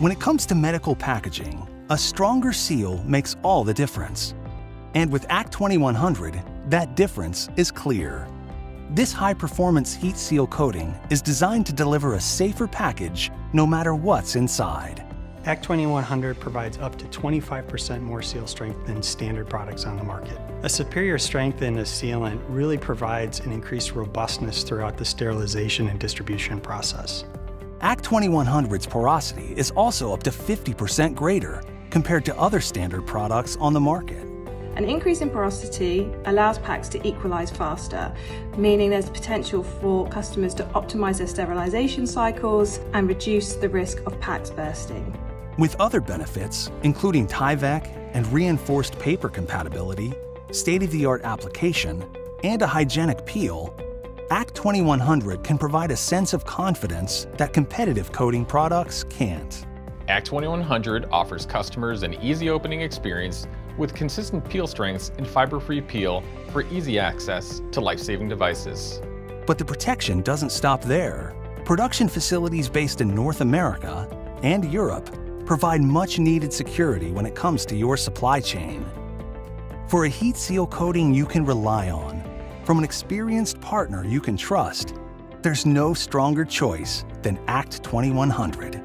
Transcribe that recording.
When it comes to medical packaging, a stronger seal makes all the difference. And with ACT 2100, that difference is clear. This high performance heat seal coating is designed to deliver a safer package no matter what's inside. ACT 2100 provides up to 25% more seal strength than standard products on the market. A superior strength in a sealant really provides an increased robustness throughout the sterilization and distribution process. ACT 2100's porosity is also up to 50% greater compared to other standard products on the market. An increase in porosity allows packs to equalise faster, meaning there's potential for customers to optimise their sterilisation cycles and reduce the risk of packs bursting. With other benefits, including Tyvek and reinforced paper compatibility, state of the art application, and a hygienic peel, ACT 2100 can provide a sense of confidence that competitive coating products can't. ACT 2100 offers customers an easy opening experience with consistent peel strengths and fiber-free peel for easy access to life-saving devices. But the protection doesn't stop there. Production facilities based in North America and Europe provide much needed security when it comes to your supply chain. For a heat seal coating you can rely on, from an experienced partner you can trust, there's no stronger choice than ACT 2100.